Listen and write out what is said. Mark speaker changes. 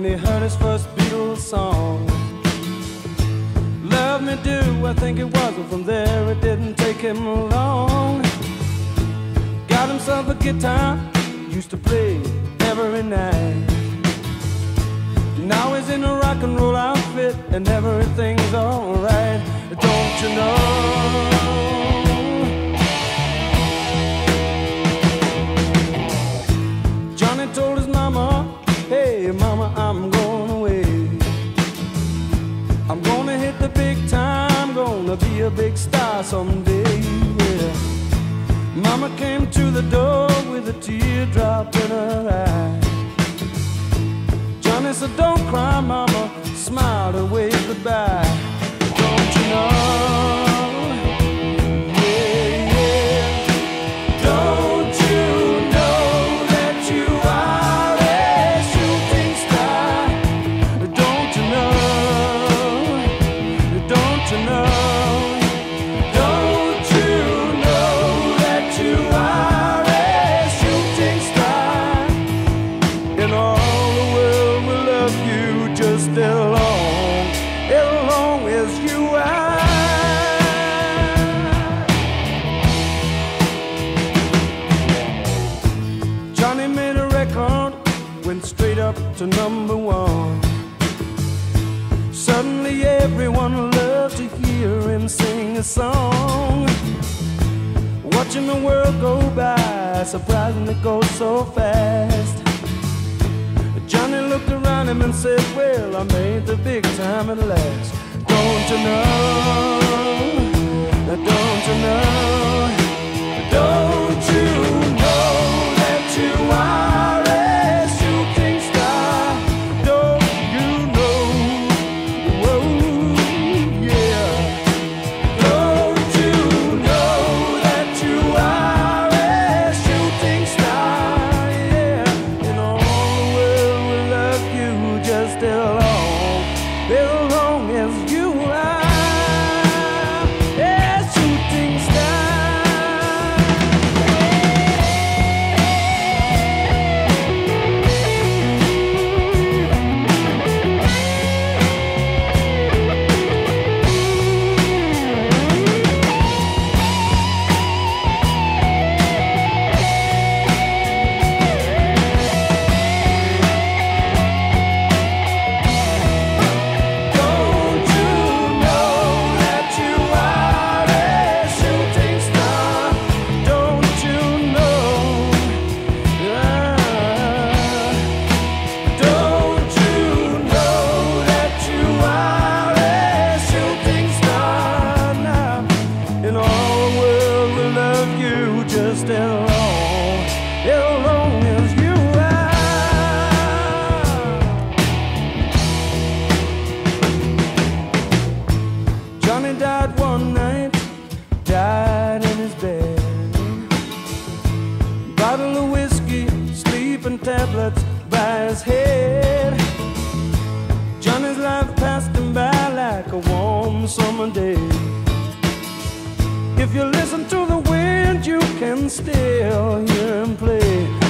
Speaker 1: when he heard his first Beatles song. Love me do, I think it was, and from there it didn't take him long. Got himself a guitar, used to play every night. Now he's in a rock and roll outfit, and everything's alright. A big star someday. Yeah. Mama came to the door with a teardrop in her eye. Johnny said, Don't cry, mama, smiled waved goodbye. Everyone loved to hear him sing a song. Watching the world go by, surprising it goes so fast. Johnny looked around him and said, Well, I made the big time at last. Don't you know? Don't you know? Don't you just as long, as long as you are. Johnny died one night, died in his bed. Bottle of whiskey, sleeping tablets by his head. Johnny's life passed him by like a warm summer day. If you listen to the can still hear him play.